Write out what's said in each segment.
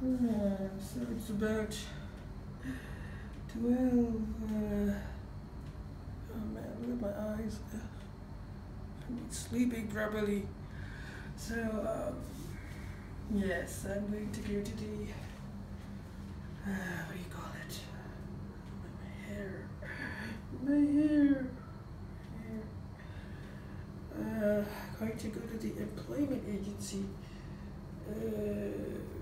Uh, so it's about 12. Uh, oh man, look at my eyes. I'm sleeping properly. So, um, yes, I'm going to go to the. Uh, what do you call it? My hair. My hair. hair. Uh, going to go to the employment agency. Uh,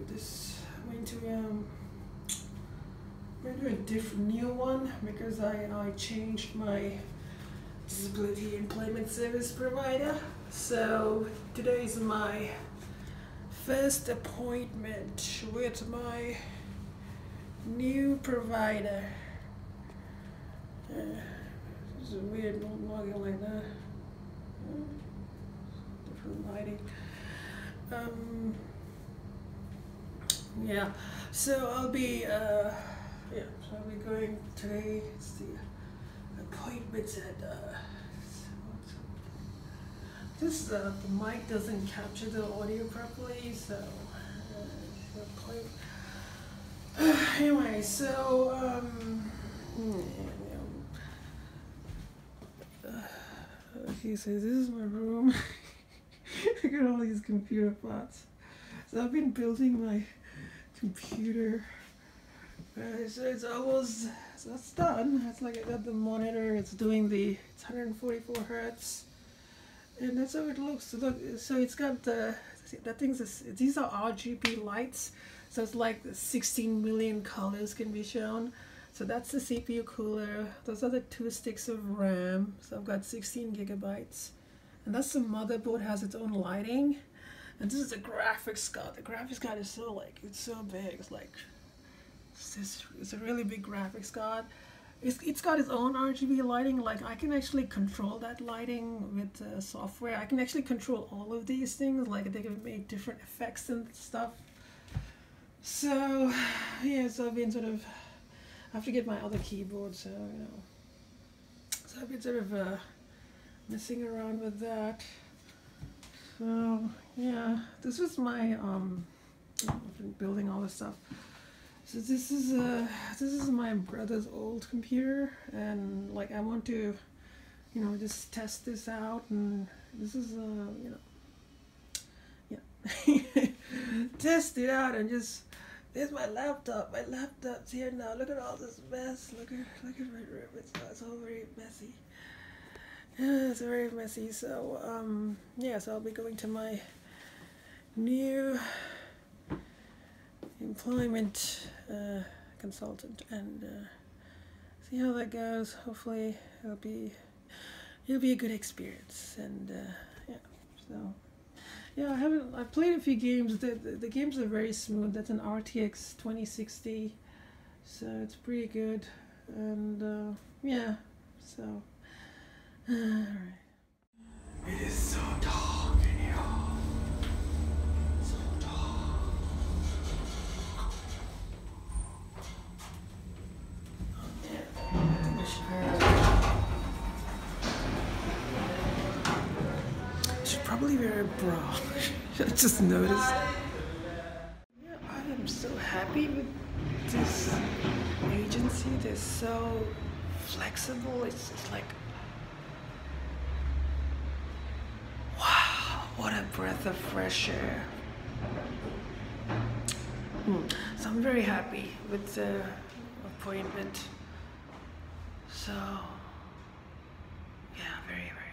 this to going to a different new one because I I changed my disability employment service provider. So today is my first appointment with my new provider. Uh, is a weird login like that. Uh, different lighting. Um, yeah, so I'll be, uh, yeah, so I'll be going today. It's the appointments at, uh, this, uh, the mic doesn't capture the audio properly, so, uh, anyway, so, um, okay, so this is my room. Look at all these computer parts. So I've been building my computer. Uh, so it's almost so it's done. It's like I got the monitor. It's doing the it's 144 hertz, and that's how it looks. Look, so it's got the that thing's these are RGB lights. So it's like 16 million colors can be shown. So that's the CPU cooler. Those are the two sticks of RAM. So I've got 16 gigabytes. And that's the motherboard has its own lighting. And this is the graphics card. The graphics card is so like it's so big. It's like it's, it's a really big graphics card. It's, it's got its own RGB lighting. Like I can actually control that lighting with uh, software. I can actually control all of these things. Like they can make different effects and stuff. So yeah, so I've been sort of I have to get my other keyboard. So you know, so I've been sort of uh, messing around with that. So yeah, this was my um, building all this stuff. So this is uh this is my brother's old computer, and like I want to, you know, just test this out, and this is uh you know, yeah, test it out and just. There's my laptop. My laptop's here now. Look at all this mess. Look at look at my room. It's, it's all very messy. It's very messy. So um, yeah, so I'll be going to my new employment uh, consultant and uh, see how that goes. Hopefully, it'll be it'll be a good experience. And uh, yeah, so yeah, I haven't. I played a few games. The, the the games are very smooth. That's an RTX 2060, so it's pretty good. And uh, yeah, so. It is so dark in here. So dark. Should probably wear a bra. I just noticed. I am so happy with this agency. They're so flexible. It's just like what a breath of fresh air. Mm. So I'm very happy with the appointment. So, yeah, very, very